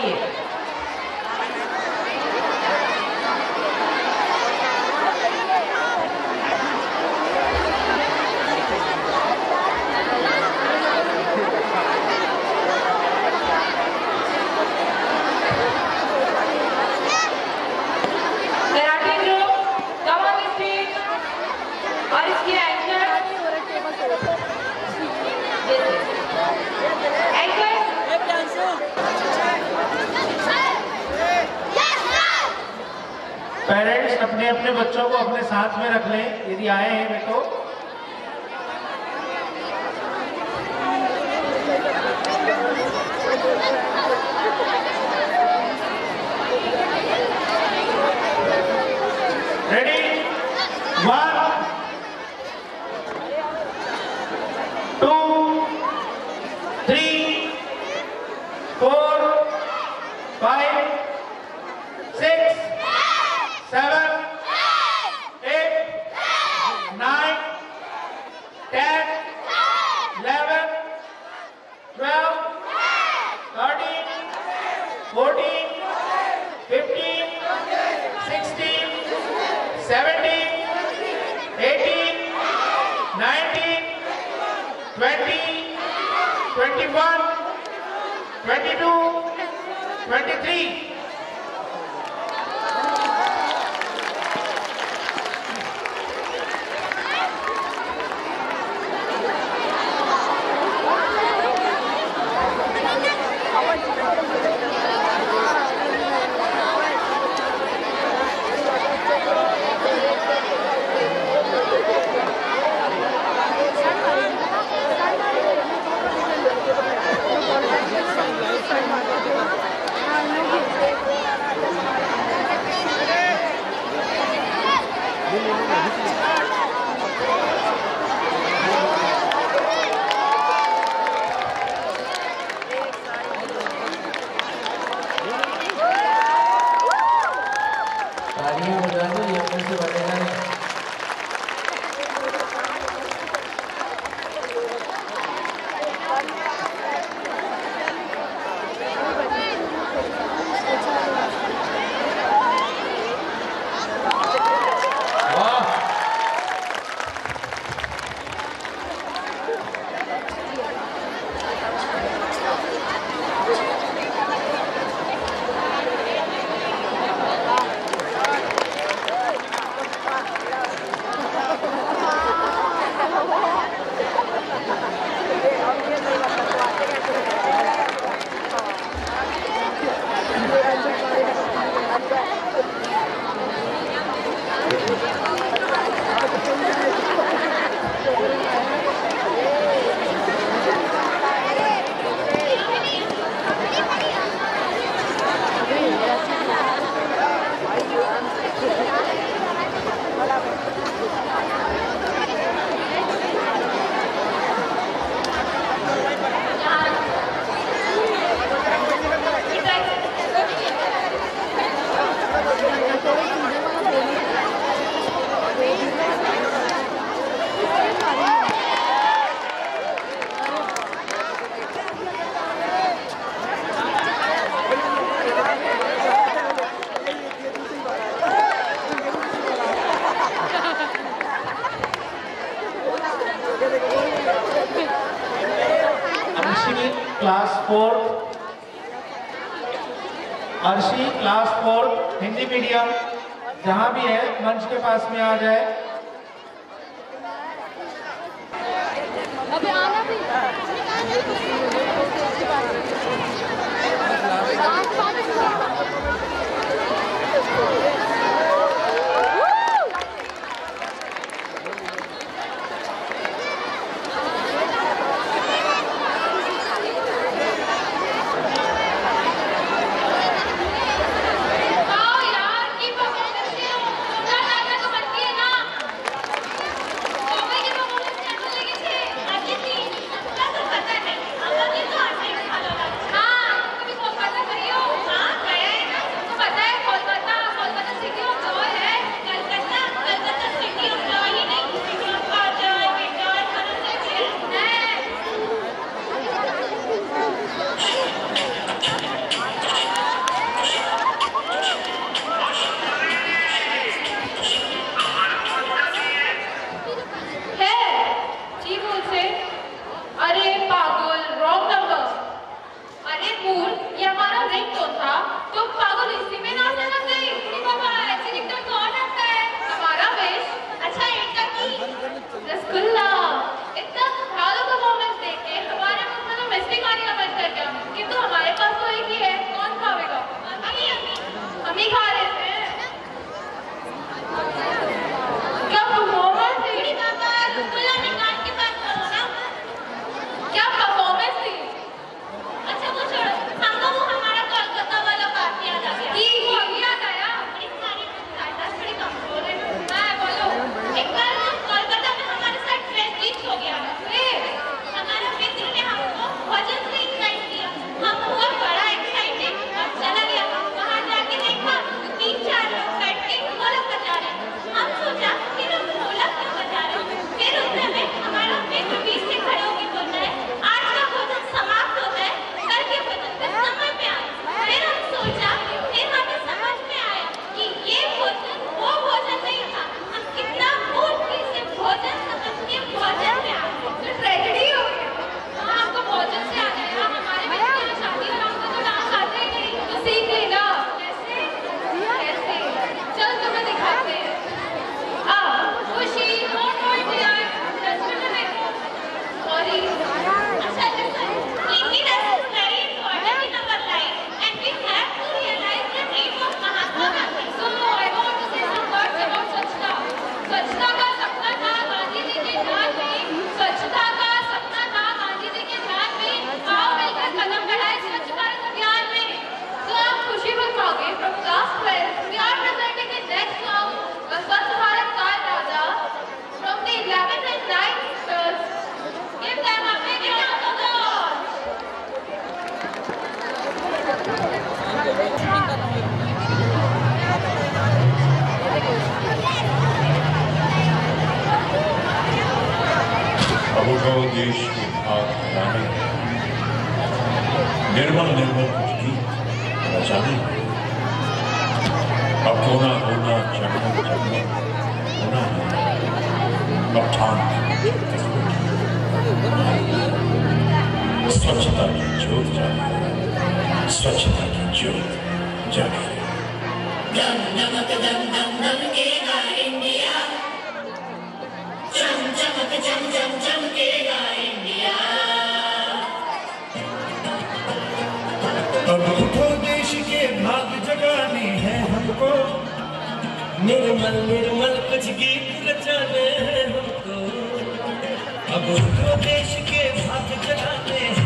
for you. अपने बच्चों को अपने साथ में रख लें। यदि आए हैं बेटो। 22, 23, class fourth Arshi class fourth Hindi medium जहाँ भी है, मंच के पास में आ जाए। निर्मल निर्मल कुछ भी बचाने अब कोना कोना जगमग जगमग होना अब ठान स्वच्छता की ज्योत जागे स्वच्छता की ज्योत जागे अब निर्मल निर्मल कुछ गीत रचाने हैं हमको। अब उनको देश के भाग जगाने हैं।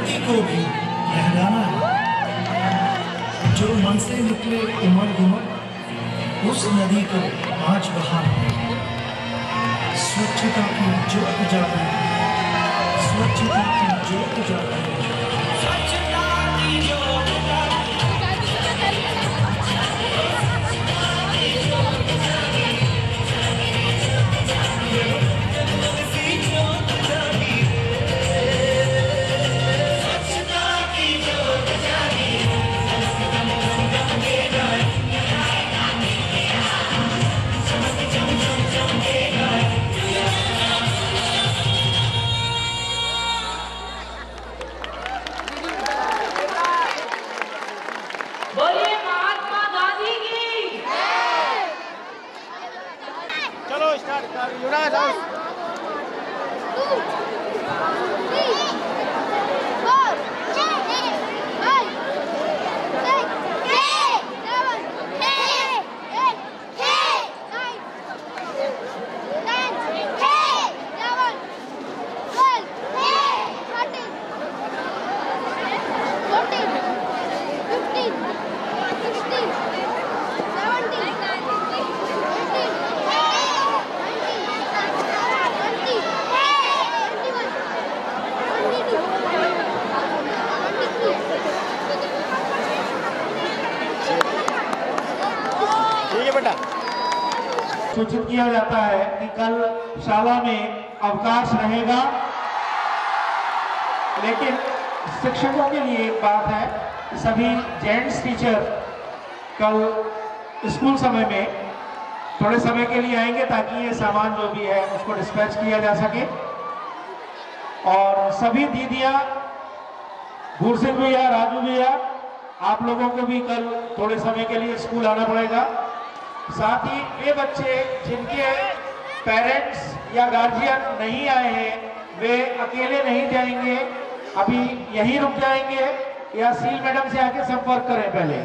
धरती को भी लहराना है। जो मन से निकले उमड़ घुमड़ उस नदी को आज बहाना स्वच्छता की ज्योत जाता स्वच्छता की ज्योत जागी। सूचित किया जाता है, कि कल शाला में अवकाश रहेगा। लेकिन शिक्षकों के लिए एक बात है, सभी जेंट्स टीचर कल स्कूल समय में थोड़े समय के लिए आएँगे ताकि ये सामान जो भी है, उसको डिस्पैच किया जा सके। और सभी दीदियाँ, भूरसिंह भैया, राजू भैया, आप लोगों को भी कल थोड़े समय के लिए स्कूल आना पड़ेगा। साथ ही वे बच्चे जिनके पेरेंट्स या गार्जियन नहीं आए हैं, वे अकेले नहीं जाएँगे। अभी यहीं रुक जाएँगे या सील मैडम से आके संपर्क करें पहले।